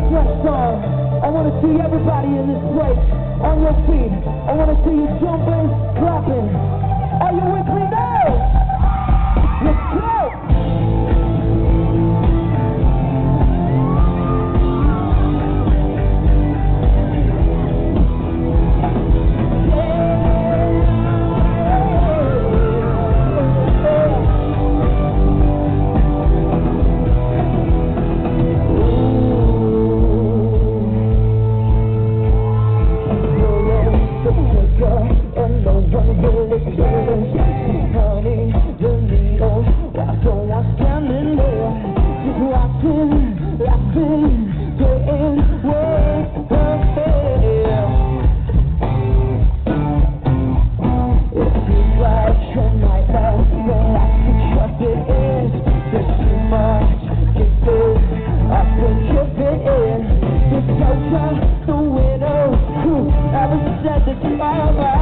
song. I want to see everybody in this place on your feet. I want to see you jumping, The widow